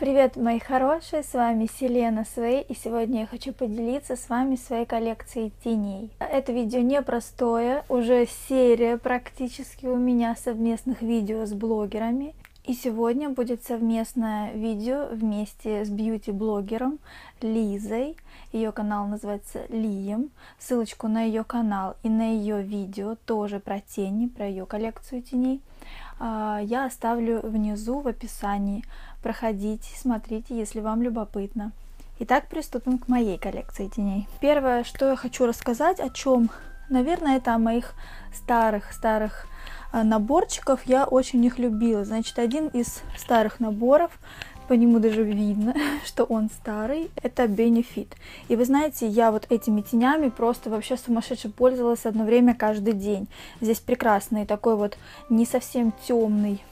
Привет, мои хорошие, с вами Селена Свей, и сегодня я хочу поделиться с вами своей коллекцией теней. Это видео непростое, уже серия практически у меня совместных видео с блогерами. И сегодня будет совместное видео вместе с бьюти-блогером Лизой. Ее канал называется Лием. Ссылочку на ее канал и на ее видео тоже про тени, про ее коллекцию теней а, я оставлю внизу в описании. Проходите, смотрите, если вам любопытно. Итак, приступим к моей коллекции теней. Первое, что я хочу рассказать, о чем, наверное, это о моих старых-старых а, наборчиков. Я очень их любила. Значит, один из старых наборов по нему даже видно, что он старый, это Benefit. И вы знаете, я вот этими тенями просто вообще сумасшедше пользовалась одно время каждый день. Здесь прекрасный такой вот не совсем темный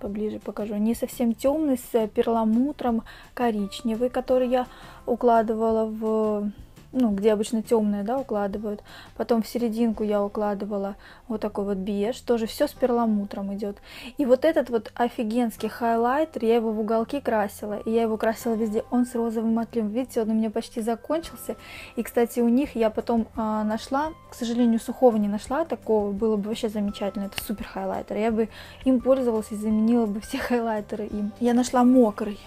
поближе покажу, не совсем темный, с перламутром коричневый, который я укладывала в ну, где обычно темные, да, укладывают. Потом в серединку я укладывала вот такой вот беж, тоже все с перламутром идет. И вот этот вот офигенский хайлайтер, я его в уголки красила, и я его красила везде, он с розовым отливом. Видите, он у меня почти закончился. И, кстати, у них я потом э, нашла, к сожалению, сухого не нашла такого, было бы вообще замечательно, это супер хайлайтер. Я бы им пользовалась и заменила бы все хайлайтеры им. Я нашла мокрый.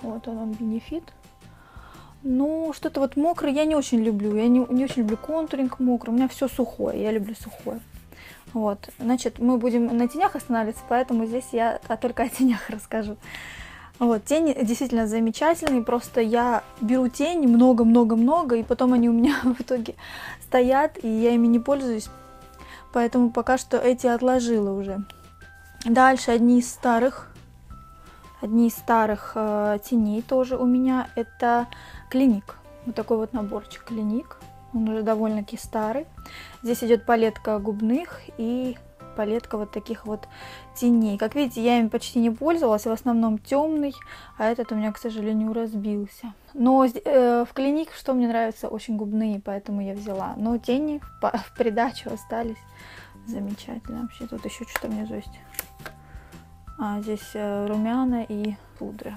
Вот он, он бенефит. Ну, что-то вот мокрое я не очень люблю. Я не, не очень люблю контуринг мокрый. У меня все сухое, я люблю сухое. Вот, значит, мы будем на тенях останавливаться, поэтому здесь я только о тенях расскажу. Вот, тени действительно замечательные, просто я беру тени много-много-много, и потом они у меня в итоге стоят, и я ими не пользуюсь, поэтому пока что эти отложила уже. Дальше одни из старых, одни из старых э, теней тоже у меня, это клиник. Вот такой вот наборчик клиник. Он уже довольно-таки старый. Здесь идет палетка губных и палетка вот таких вот теней. Как видите, я им почти не пользовалась, в основном темный, а этот у меня, к сожалению, разбился. Но э, в клиник, что мне нравится, очень губные, поэтому я взяла. Но тени в, в придачу остались. Замечательно. Вообще тут еще что-то внизу есть. А, здесь э, румяна и пудра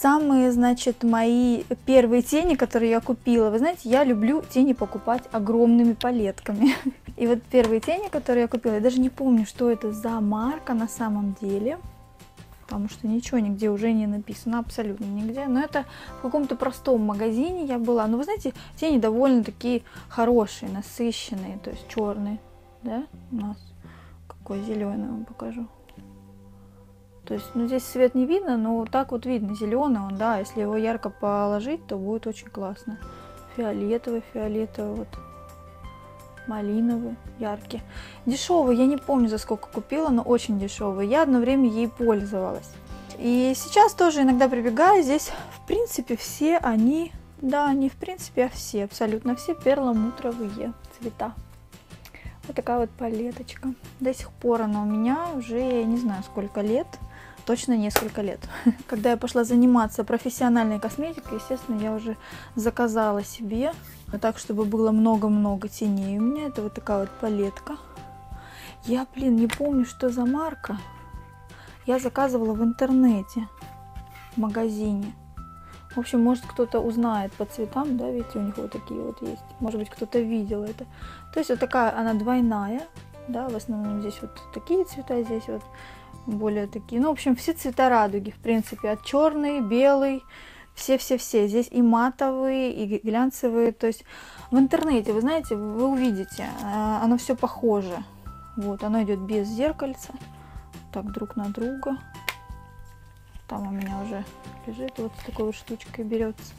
самые, значит, мои первые тени, которые я купила. Вы знаете, я люблю тени покупать огромными палетками. И вот первые тени, которые я купила, я даже не помню, что это за марка на самом деле. Потому что ничего нигде уже не написано, абсолютно нигде. Но это в каком-то простом магазине я была. Но вы знаете, тени довольно такие хорошие, насыщенные, то есть черные. Да, у нас какой зеленый вам покажу. То есть, ну, здесь свет не видно, но так вот видно, зеленый он, да, если его ярко положить, то будет очень классно. Фиолетовый, фиолетовый, вот, малиновый, яркий. Дешевый, я не помню, за сколько купила, но очень дешевый. Я одно время ей пользовалась. И сейчас тоже иногда прибегаю, здесь, в принципе, все они, да, они, в принципе, а все, абсолютно все перламутровые цвета. Вот такая вот палеточка. До сих пор она у меня уже, я не знаю, сколько лет точно несколько лет. Когда я пошла заниматься профессиональной косметикой, естественно, я уже заказала себе, так, чтобы было много-много теней. У меня это вот такая вот палетка. Я, блин, не помню, что за марка. Я заказывала в интернете, в магазине. В общем, может кто-то узнает по цветам, да, видите, у них вот такие вот есть. Может быть, кто-то видел это. То есть вот такая она двойная, да, в основном здесь вот такие цвета, здесь вот более такие. Ну, в общем, все цвета радуги, в принципе, от черный, белый, все-все-все. Здесь и матовые, и глянцевые. То есть в интернете, вы знаете, вы увидите, а, оно все похоже. Вот, оно идет без зеркальца. Так, друг на друга. Там у меня уже лежит, вот с такой вот штучкой берется.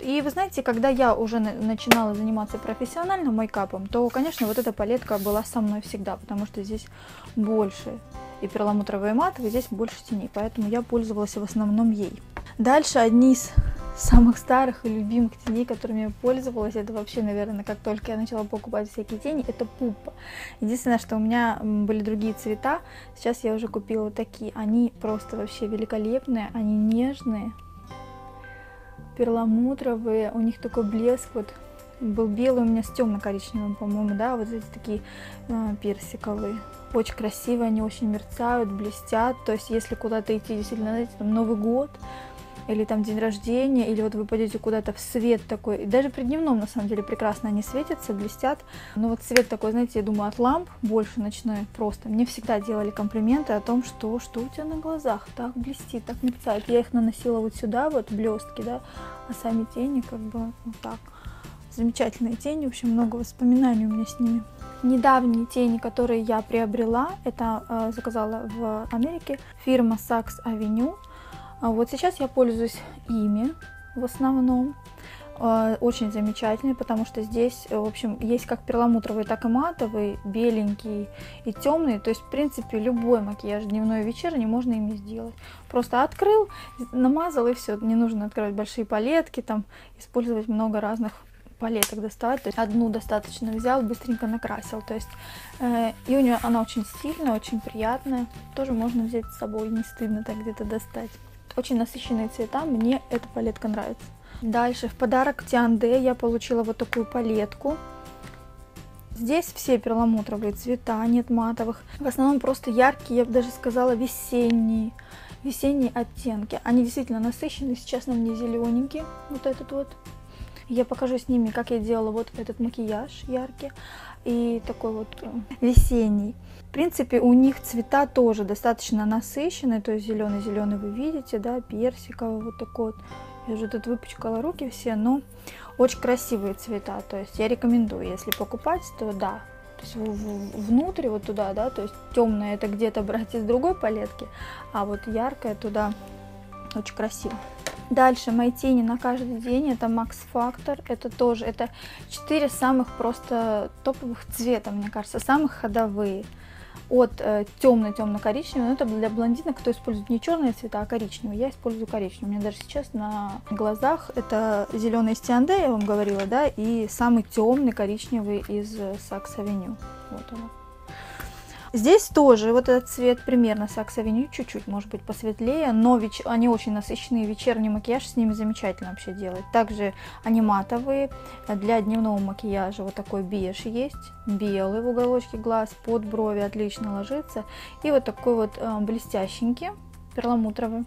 И вы знаете, когда я уже начинала заниматься профессиональным мейкапом, то, конечно, вот эта палетка была со мной всегда, потому что здесь больше и перламутровые матовые, здесь больше теней, поэтому я пользовалась в основном ей. Дальше одни из самых старых и любимых теней, которыми я пользовалась, это вообще, наверное, как только я начала покупать всякие тени, это пупа. Единственное, что у меня были другие цвета, сейчас я уже купила такие, они просто вообще великолепные, они нежные, перламутровые, у них такой блеск вот был белый у меня с темно-коричневым, по-моему, да, вот эти такие э, персиковые. Очень красивые, они очень мерцают, блестят. То есть, если куда-то идти, действительно, знаете, там Новый год, или там день рождения, или вот вы пойдете куда-то в свет такой, и даже при дневном, на самом деле, прекрасно они светятся, блестят, но вот свет такой, знаете, я думаю, от ламп больше ночной просто. Мне всегда делали комплименты о том, что что у тебя на глазах так блестит, так мерцает. Я их наносила вот сюда, вот блестки, да, а сами тени как бы вот так. Замечательные тени, в общем, много воспоминаний у меня с ними. Недавние тени, которые я приобрела, это э, заказала в Америке фирма Saks Avenue. А вот сейчас я пользуюсь ими в основном. А, очень замечательные, потому что здесь, в общем, есть как перламутровый, так и матовый, беленький и темный. То есть, в принципе, любой макияж дневной и вечерний можно ими сделать. Просто открыл, намазал и все. Не нужно открывать большие палетки, там использовать много разных палеток доставать. То есть одну достаточно взял, быстренько накрасил. То есть э, и у нее она очень стильная, очень приятная. Тоже можно взять с собой, не стыдно так где-то достать. Очень насыщенные цвета, мне эта палетка нравится. Дальше в подарок Тианде я получила вот такую палетку. Здесь все перламутровые цвета, нет матовых. В основном просто яркие, я бы даже сказала весенние. Весенние оттенки. Они действительно насыщенные. Сейчас на мне зелененький, вот этот вот. Я покажу с ними, как я делала вот этот макияж яркий и такой вот э, весенний. В принципе, у них цвета тоже достаточно насыщенные, то есть зеленый-зеленый вы видите, да, персиковый вот такой вот. Я уже тут выпачкала руки все, но очень красивые цвета, то есть я рекомендую, если покупать, то да, то есть внутрь вот туда, да, то есть темное это где-то брать из другой палетки, а вот яркое туда очень красиво. Дальше мои тени на каждый день это Max Factor. Это тоже, это 4 самых просто топовых цвета, мне кажется, самых ходовые. От э, темно-темно-коричневого, но это для блондинок, кто использует не черные цвета, а коричневые. Я использую коричневый. У меня даже сейчас на глазах это зеленый стианде, я вам говорила, да, и самый темный коричневый из Saks Avenue. Вот он. Здесь тоже вот этот цвет примерно Сакс Авеню, чуть-чуть, может быть, посветлее, но веч... они очень насыщенные, вечерний макияж с ними замечательно вообще делать. Также они матовые, для дневного макияжа вот такой беж есть, белый в уголочке глаз, под брови отлично ложится, и вот такой вот э, блестященький, перламутровый.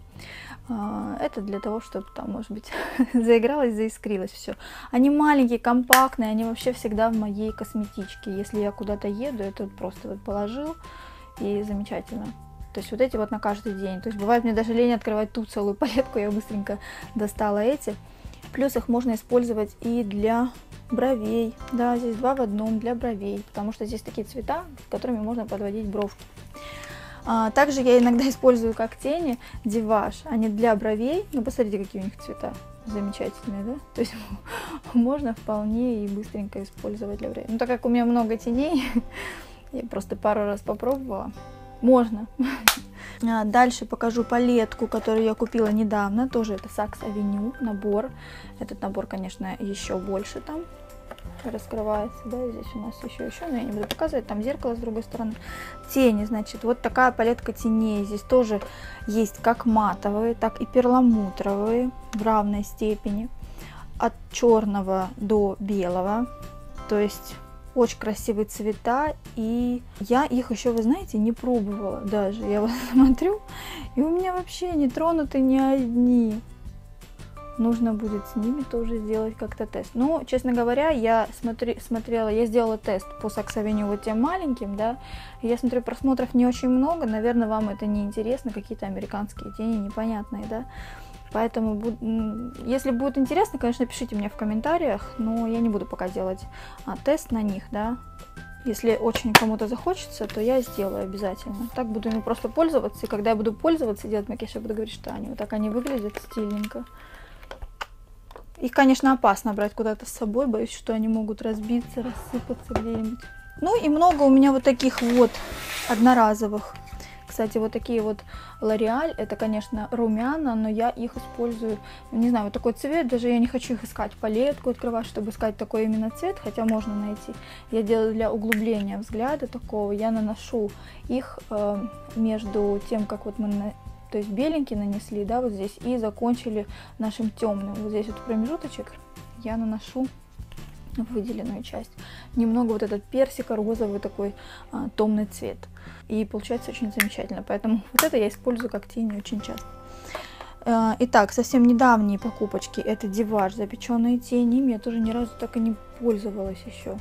А, это для того, чтобы там, может быть, заигралось, заискрилось все. Они маленькие, компактные, они вообще всегда в моей косметичке. Если я куда-то еду, это просто вот положил и замечательно. То есть вот эти вот на каждый день. То есть бывает мне даже лень открывать ту целую палетку, я быстренько достала эти. Плюс их можно использовать и для бровей. Да, здесь два в одном для бровей, потому что здесь такие цвета, с которыми можно подводить бровки. А, также я иногда использую как тени деваж, они для бровей. Ну, посмотрите, какие у них цвета замечательные, да? То есть можно вполне и быстренько использовать для бровей. Ну, так как у меня много теней, я просто пару раз попробовала. Можно. А, дальше покажу палетку, которую я купила недавно. Тоже это Saks Avenue набор. Этот набор, конечно, еще больше там раскрывается, да, здесь у нас еще еще, но я не буду показывать, там зеркало с другой стороны. Тени, значит, вот такая палетка теней, здесь тоже есть как матовые, так и перламутровые в равной степени, от черного до белого, то есть очень красивые цвета, и я их еще, вы знаете, не пробовала даже, я вот смотрю, и у меня вообще не тронуты ни одни, нужно будет с ними тоже сделать как-то тест. Ну, честно говоря, я смотри, смотрела, я сделала тест по саксовению вот тем маленьким, да, я смотрю, просмотров не очень много, наверное, вам это не интересно, какие-то американские тени непонятные, да, Поэтому, если будет интересно, конечно, пишите мне в комментариях, но я не буду пока делать а, тест на них, да. Если очень кому-то захочется, то я сделаю обязательно. Так буду ими просто пользоваться, и когда я буду пользоваться, делать макияж, я буду говорить, что они вот так они выглядят стильненько. Их, конечно, опасно брать куда-то с собой, боюсь, что они могут разбиться, рассыпаться где-нибудь. Ну и много у меня вот таких вот одноразовых. Кстати, вот такие вот L'Oreal, это, конечно, румяна, но я их использую, не знаю, вот такой цвет, даже я не хочу их искать, палетку открывать, чтобы искать такой именно цвет, хотя можно найти. Я делаю для углубления взгляда такого, я наношу их э, между тем, как вот мы то есть беленький нанесли, да, вот здесь, и закончили нашим темным. Вот здесь вот промежуточек я наношу выделенную часть. Немного вот этот персико-розовый такой а, томный цвет. И получается очень замечательно. Поэтому вот это я использую как тень очень часто. А, итак, совсем недавние покупочки. Это диваш, запеченные тени. Я тоже ни разу так и не пользовалась еще.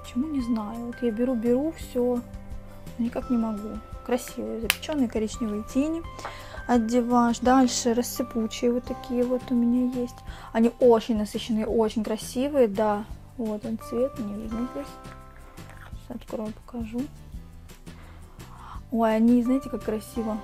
Почему, не знаю. Вот я беру-беру, все, никак не могу. Красивые запеченные коричневые тени отдеваш. Дальше рассыпучие вот такие вот у меня есть. Они очень насыщенные, очень красивые, да. Вот он цвет, не видно здесь. Сейчас открою, покажу. Ой, они, знаете, как красиво.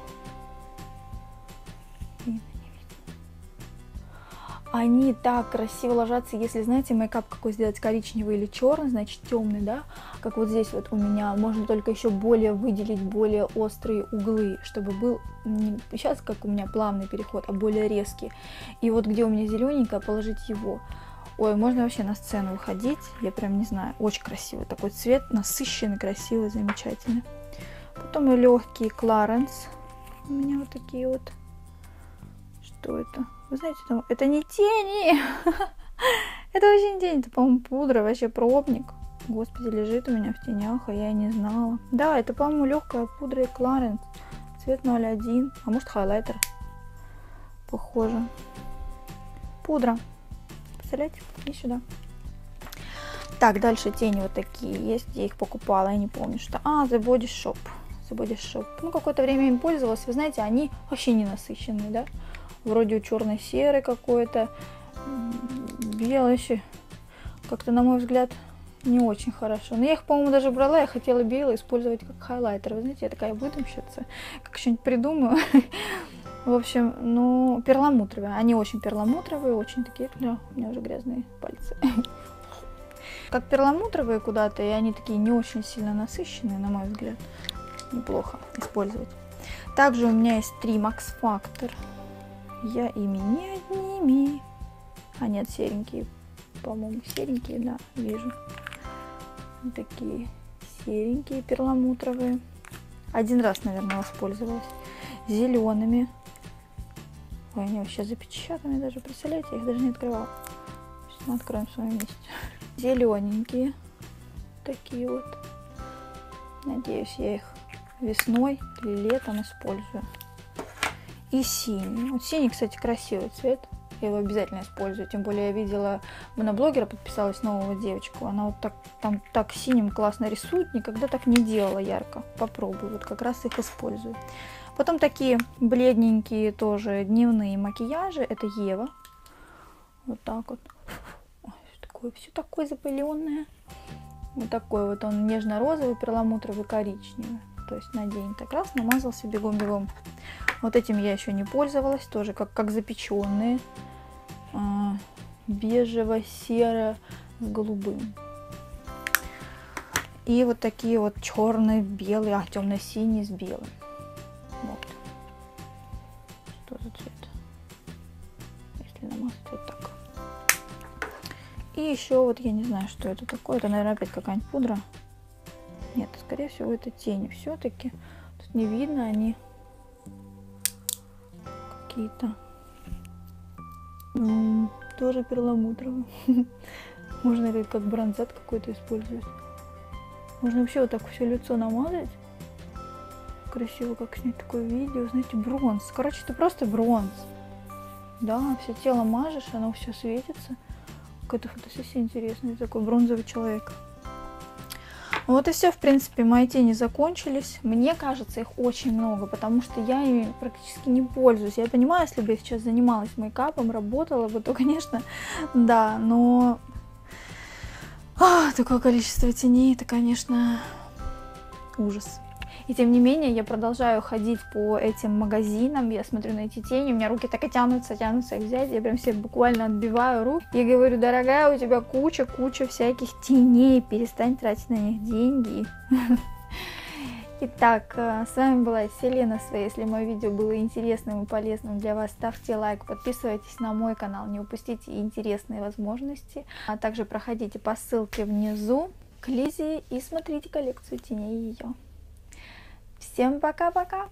Они так красиво ложатся, если, знаете, мейкап какой сделать коричневый или черный, значит темный, да, как вот здесь вот у меня, можно только еще более выделить более острые углы, чтобы был не сейчас как у меня плавный переход, а более резкий. И вот где у меня зелененькое, положить его. Ой, можно вообще на сцену выходить, я прям не знаю, очень красивый такой цвет, насыщенный, красивый, замечательный. Потом и легкие Кларенс, у меня вот такие вот, что это? Вы знаете, там, это не тени. это вообще не тень, это, по-моему, пудра, вообще пробник. Господи, лежит у меня в тенях, а я и не знала. Да, это, по-моему, легкая пудра и Clarins. Цвет 01. А может хайлайтер. Похоже. Пудра. Представляете? И сюда. Так, дальше тени вот такие есть. Я их покупала, я не помню, что... А, The Body Shop. The Body Shop. Ну, какое-то время им пользовалась. Вы знаете, они вообще не насыщенные, да? Вроде черно-серый какой-то, белый. Как-то, на мой взгляд, не очень хорошо. Но я их, по-моему, даже брала, я хотела белый использовать как хайлайтер. Вы знаете, я такая выдумщица, как что-нибудь придумаю. В общем, ну, перламутровые. Они очень перламутровые, очень такие, да, у меня уже грязные пальцы. Как перламутровые куда-то, и они такие не очень сильно насыщенные, на мой взгляд. Неплохо использовать. Также у меня есть три Max Factor я ими не одними. А нет, серенькие, по-моему, серенькие, да, вижу. Такие серенькие, перламутровые. Один раз, наверное, воспользовалась. Зелеными. Ой, они вообще запечатаны даже, представляете, я их даже не открывала. Сейчас мы откроем в своем месте. Зелененькие. Такие вот. Надеюсь, я их весной или летом использую и синий. Вот синий, кстати, красивый цвет. Я его обязательно использую. Тем более я видела моноблогера, подписалась нового девочку. Она вот так там так синим классно рисует. Никогда так не делала ярко. Попробую. Вот как раз их использую. Потом такие бледненькие тоже дневные макияжи. Это Ева. Вот так вот. Ой, все такое, все такое запыленное. Вот такой вот он нежно-розовый, перламутровый, коричневый. То есть на день так раз намазался бегом-бегом. Вот этим я еще не пользовалась, тоже как, как запеченные. А, бежево-серо с голубым. И вот такие вот черные, белые, а темно-синий с белым. Вот. Что за цвет? Если намазать вот так. И еще вот я не знаю, что это такое. Это, наверное, опять какая-нибудь пудра. Нет, скорее всего, это тени все-таки. Тут не видно, они какие-то. Тоже перламутровые. Можно это как бронзат какой-то использовать. Можно вообще вот так все лицо намазать. Красиво как снять такое видео. Знаете, бронз. Короче, это просто бронз. Да, все тело мажешь, оно все светится. Какая-то фотосессия интересная. Такой бронзовый человек. Вот и все, в принципе, мои тени закончились. Мне кажется, их очень много, потому что я ими практически не пользуюсь. Я понимаю, если бы я сейчас занималась мейкапом, работала бы, то, конечно, да, но а, такое количество теней, это, конечно, ужас. И тем не менее, я продолжаю ходить по этим магазинам, я смотрю на эти тени, у меня руки так и тянутся, тянутся их взять, я прям себе буквально отбиваю руки. Я говорю, дорогая, у тебя куча-куча всяких теней, перестань тратить на них деньги. Итак, э, с вами была Селена Своя. Если мое видео было интересным и полезным для вас, ставьте лайк, подписывайтесь на мой канал, не упустите интересные возможности. А также проходите по ссылке внизу к Лизе и смотрите коллекцию теней ее. Всем пока-пока!